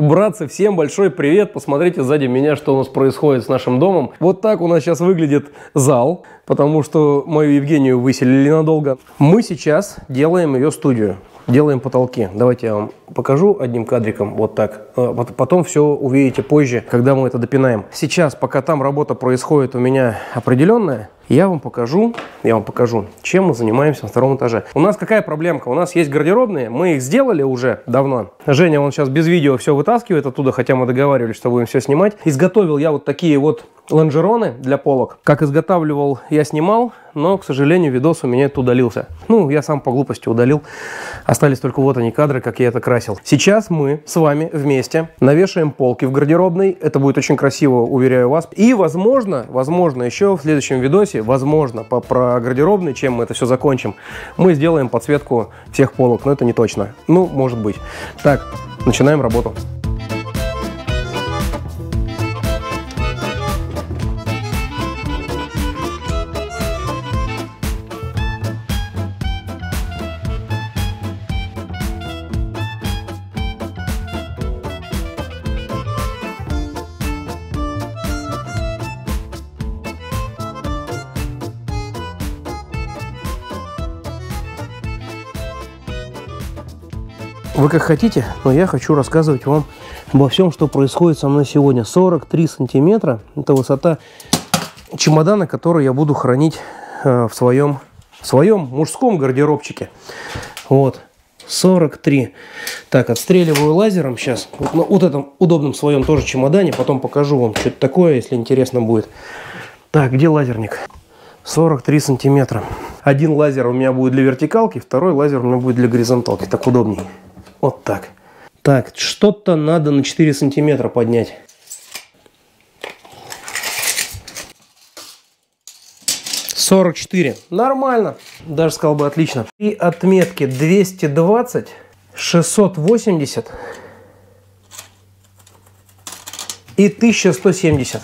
Братцы, всем большой привет! Посмотрите сзади меня, что у нас происходит с нашим домом. Вот так у нас сейчас выглядит зал, потому что мою Евгению выселили надолго. Мы сейчас делаем ее студию делаем потолки. Давайте я вам покажу одним кадриком, вот так. А, потом все увидите позже, когда мы это допинаем. Сейчас, пока там работа происходит у меня определенная, я вам покажу, я вам покажу, чем мы занимаемся на втором этаже. У нас какая проблемка? У нас есть гардеробные, мы их сделали уже давно. Женя, он сейчас без видео все вытаскивает оттуда, хотя мы договаривались, что будем все снимать. Изготовил я вот такие вот лонжероны для полок. Как изготавливал, я снимал, но, к сожалению, видос у меня это удалился. Ну, я сам по глупости удалил. Остались только вот они кадры, как я это красил. Сейчас мы с вами вместе навешаем полки в гардеробной. Это будет очень красиво, уверяю вас. И, возможно, возможно, еще в следующем видосе, возможно, по, про гардеробный, чем мы это все закончим, мы сделаем подсветку всех полок. Но это не точно. Ну, может быть. Так, начинаем работу. Вы как хотите, но я хочу рассказывать вам обо всем, что происходит со мной сегодня. 43 сантиметра – это высота чемодана, который я буду хранить э, в своем, в своем мужском гардеробчике. Вот, 43. Так, отстреливаю лазером сейчас. Вот на вот этом удобном своем тоже чемодане. Потом покажу вам что-то такое, если интересно будет. Так, где лазерник? 43 сантиметра. Один лазер у меня будет для вертикалки, второй лазер у меня будет для горизонталки. Так удобней. Вот так. Так, что-то надо на 4 сантиметра поднять. Сорок четыре. Нормально. Даже сказал бы отлично. И отметки 220, 680 и 1170.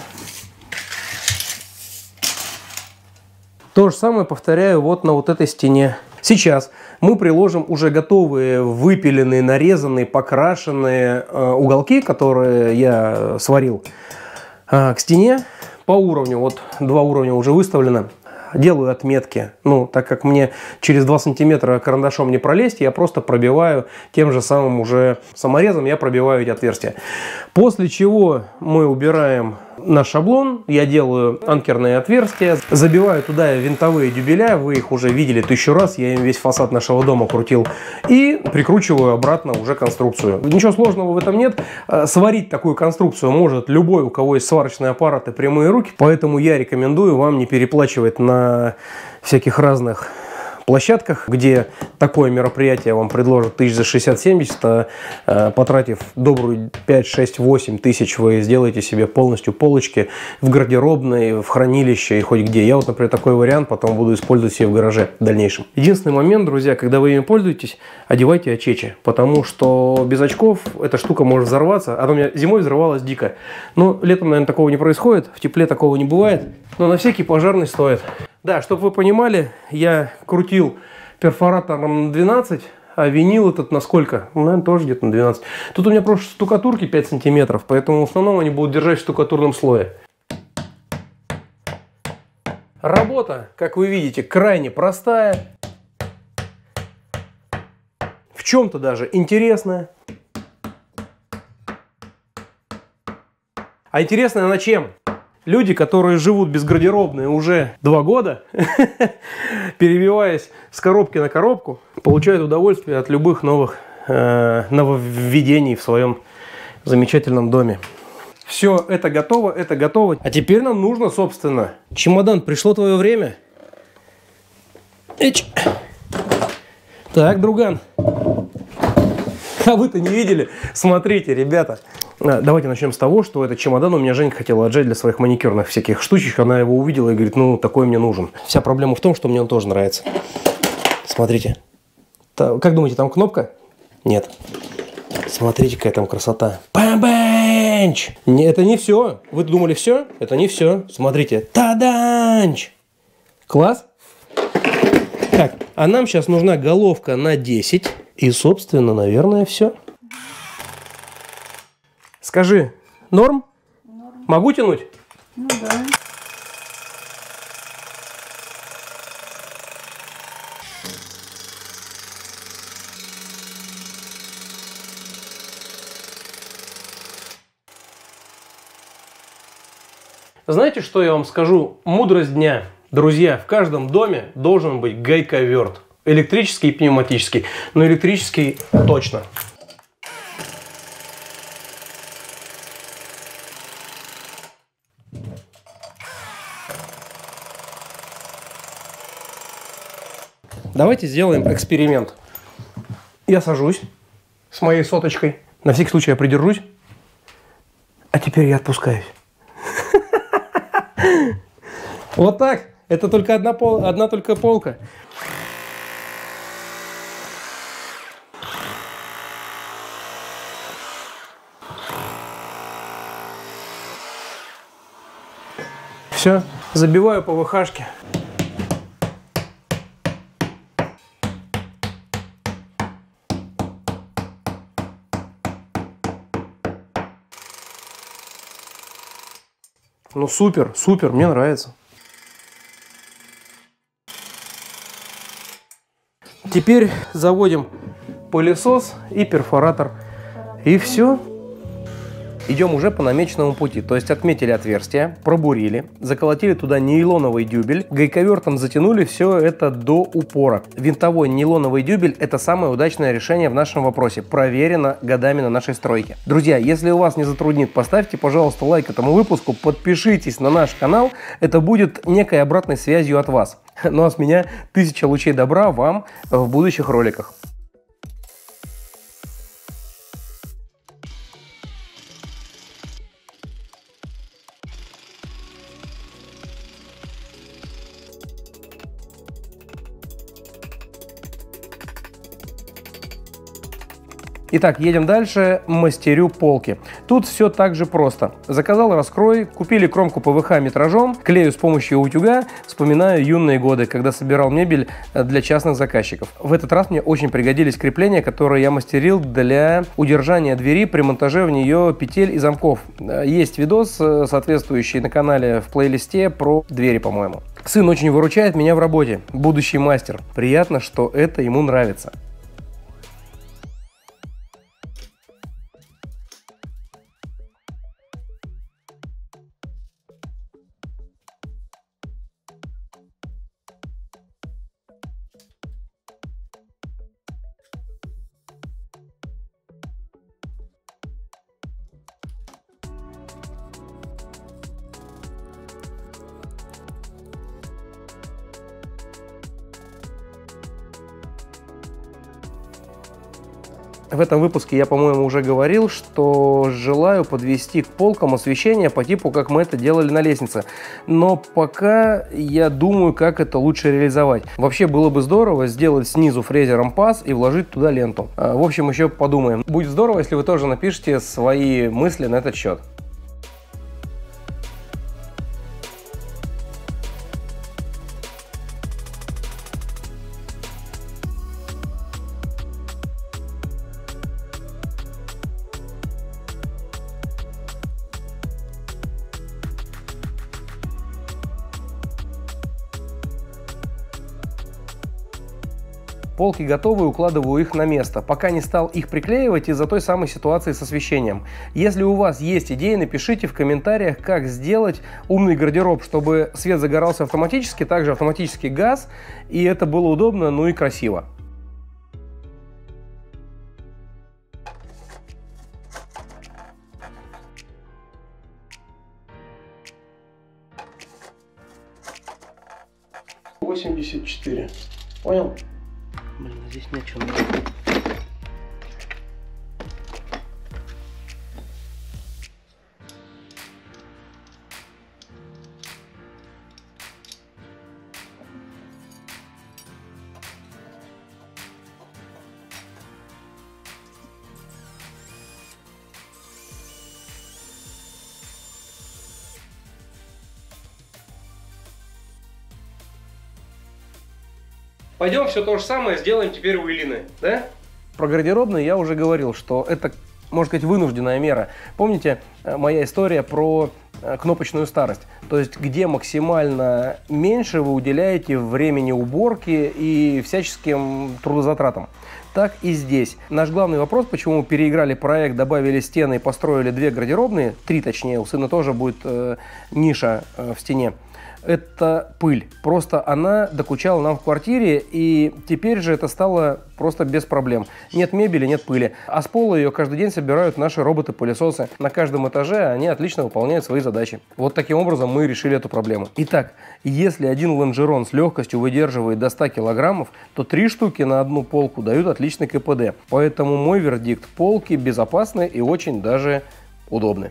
То же самое повторяю вот на вот этой стене. Сейчас мы приложим уже готовые, выпиленные, нарезанные, покрашенные э, уголки, которые я сварил, э, к стене по уровню. Вот два уровня уже выставлено делаю отметки. Ну, так как мне через 2 сантиметра карандашом не пролезть, я просто пробиваю тем же самым уже саморезом, я пробиваю эти отверстия. После чего мы убираем наш шаблон, я делаю анкерные отверстия, забиваю туда винтовые дюбеля, вы их уже видели тысячу раз, я им весь фасад нашего дома крутил, и прикручиваю обратно уже конструкцию. Ничего сложного в этом нет, э, сварить такую конструкцию может любой, у кого есть сварочные аппараты, прямые руки, поэтому я рекомендую вам не переплачивать на всяких разных площадках, где такое мероприятие вам предложат тысяч за 60-70, а, а, потратив добрую 5, 6, 8 тысяч, вы сделаете себе полностью полочки в гардеробной, в хранилище и хоть где. Я вот, например, такой вариант потом буду использовать себе в гараже в дальнейшем. Единственный момент, друзья, когда вы ими пользуетесь, одевайте очечи, потому что без очков эта штука может взорваться. Она у меня зимой взорвалась дико. Но летом, наверное, такого не происходит, в тепле такого не бывает. Но на всякий пожарный стоит. Да, чтобы вы понимали, я крутил перфоратором на 12, а винил этот на сколько? Ну, наверное, тоже где-то на 12. Тут у меня просто штукатурки 5 сантиметров, поэтому в основном они будут держать в штукатурном слое. Работа, как вы видите, крайне простая. В чем-то даже интересная. А интересная она чем? Люди, которые живут без гардеробной уже два года, перебиваясь с коробки на коробку, получают удовольствие от любых новых э, нововведений в своем замечательном доме. Все, это готово, это готово. А теперь нам нужно, собственно, чемодан. Пришло твое время. Эч. Так, друган. А вы-то не видели? Смотрите, ребята. А, давайте начнем с того, что этот чемодан у меня Женька хотела отжать для своих маникюрных всяких штучек. Она его увидела и говорит, ну, такой мне нужен. Вся проблема в том, что мне он тоже нравится. Смотрите. Как думаете, там кнопка? Нет. Смотрите, какая там красота. Памбенч! Это не все. Вы думали все? Это не все. Смотрите. Таданч! Класс? Так, а нам сейчас нужна головка на 10. И, собственно, наверное, все. Скажи, норм? Норм. Могу тянуть? Ну да. Знаете, что я вам скажу? Мудрость дня. Друзья, в каждом доме должен быть гайковерт. Электрический и пневматический. Но электрический точно. Давайте сделаем эксперимент. Я сажусь с моей соточкой. На всякий случай я придержусь. А теперь я отпускаюсь. Вот так. Это только одна, пол, одна только полка. Все, забиваю по ВХшке. Ну супер, супер, мне нравится. Теперь заводим пылесос и перфоратор. И все. Идем уже по намеченному пути, то есть отметили отверстие, пробурили, заколотили туда нейлоновый дюбель, гайковертом затянули все это до упора. Винтовой нейлоновый дюбель – это самое удачное решение в нашем вопросе, проверено годами на нашей стройке. Друзья, если у вас не затруднит, поставьте, пожалуйста, лайк этому выпуску, подпишитесь на наш канал, это будет некой обратной связью от вас. Ну а с меня тысяча лучей добра вам в будущих роликах. Итак, едем дальше. Мастерю полки. Тут все так же просто. Заказал раскрой, купили кромку ПВХ метражом, клею с помощью утюга. Вспоминаю юные годы, когда собирал мебель э, для частных заказчиков. В этот раз мне очень пригодились крепления, которые я мастерил для удержания двери при монтаже в нее петель и замков. Э, есть видос э, соответствующий на канале в плейлисте про двери, по-моему. Сын очень выручает меня в работе. Будущий мастер. Приятно, что это ему нравится. В этом выпуске я, по-моему, уже говорил, что желаю подвести к полкам освещение по типу, как мы это делали на лестнице. Но пока я думаю, как это лучше реализовать. Вообще было бы здорово сделать снизу фрезером паз и вложить туда ленту. А, в общем, еще подумаем. Будет здорово, если вы тоже напишите свои мысли на этот счет. Полки готовы, укладываю их на место. Пока не стал их приклеивать из-за той самой ситуации с освещением. Если у вас есть идеи, напишите в комментариях, как сделать умный гардероб, чтобы свет загорался автоматически, также автоматический газ, и это было удобно, ну и красиво. Восемьдесят четыре. Понял? Блин, а здесь нечего. Пойдем все то же самое сделаем теперь у Илины, да? Про гардеробную я уже говорил, что это можно сказать, вынужденная мера. Помните э, моя история про э, кнопочную старость? То есть, где максимально меньше вы уделяете времени уборки и всяческим трудозатратам. Так и здесь. Наш главный вопрос, почему мы переиграли проект, добавили стены и построили две гардеробные, три точнее, у сына тоже будет э, ниша э, в стене это пыль. Просто она докучала нам в квартире, и теперь же это стало просто без проблем. Нет мебели, нет пыли. А с пола ее каждый день собирают наши роботы-пылесосы. На каждом этаже они отлично выполняют свои задачи. Вот таким образом мы решили эту проблему. Итак, если один лонжерон с легкостью выдерживает до 100 килограммов, то три штуки на одну полку дают отличный КПД. Поэтому мой вердикт – полки безопасны и очень даже удобны.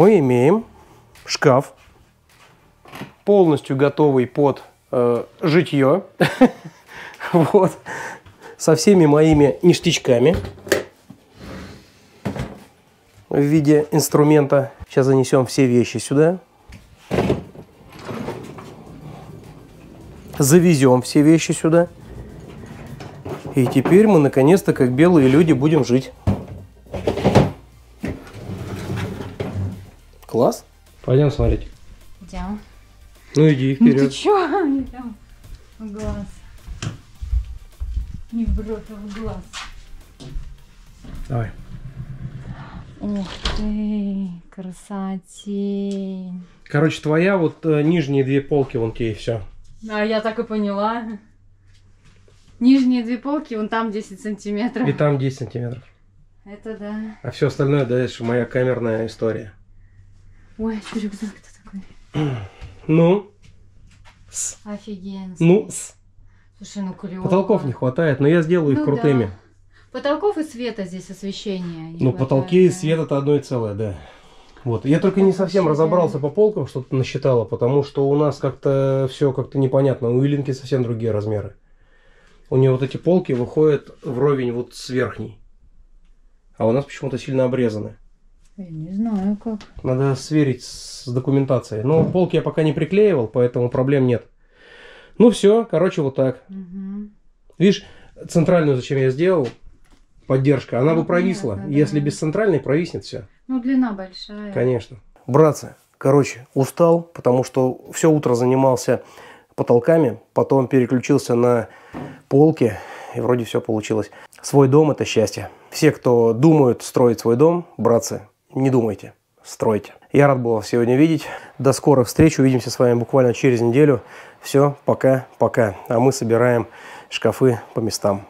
Мы имеем шкаф, полностью готовый под э, житье, вот, со всеми моими ништячками в виде инструмента. Сейчас занесем все вещи сюда. Завезем все вещи сюда. И теперь мы наконец-то, как белые люди, будем жить. Класс? Пойдем смотреть. Идем. Ну иди вперед. Ну ты чё? Идем. В глаз. Не в бровь, а в глаз. Давай. Ух ты, красотень. Короче, твоя вот э, нижние две полки, вон те и все. А я так и поняла. Нижние две полки, вон там 10 сантиметров. И там 10 сантиметров. Это да. А все остальное дальше моя камерная история. Ой, что рюкзак-то такой? Ну? С. Офигенно. Ну? С. Слушай, ну клево. Потолков не хватает, но я сделаю ну, их крутыми. Да. Потолков и света здесь освещения. Ну, потолки и свет это одно и целое, да. Вот. Я только не совсем разобрался по полкам, что то насчитала, потому что у нас как-то все как-то непонятно. У Илинки совсем другие размеры. У нее вот эти полки выходят вровень вот с верхней. А у нас почему-то сильно обрезаны. Я не знаю как. Надо сверить с документацией. Но полки я пока не приклеивал, поэтому проблем нет. Ну все, короче, вот так. Угу. Видишь, центральную зачем я сделал? Поддержка. Она ну, бы провисла. Понятно, Если да. без центральной, провиснет все. Ну, длина большая. Конечно. Братцы, короче, устал, потому что все утро занимался потолками, потом переключился на полки, и вроде все получилось. Свой дом – это счастье. Все, кто думают строить свой дом, братцы, не думайте, стройте. Я рад был вас сегодня видеть. До скорых встреч. Увидимся с вами буквально через неделю. Все, пока-пока. А мы собираем шкафы по местам.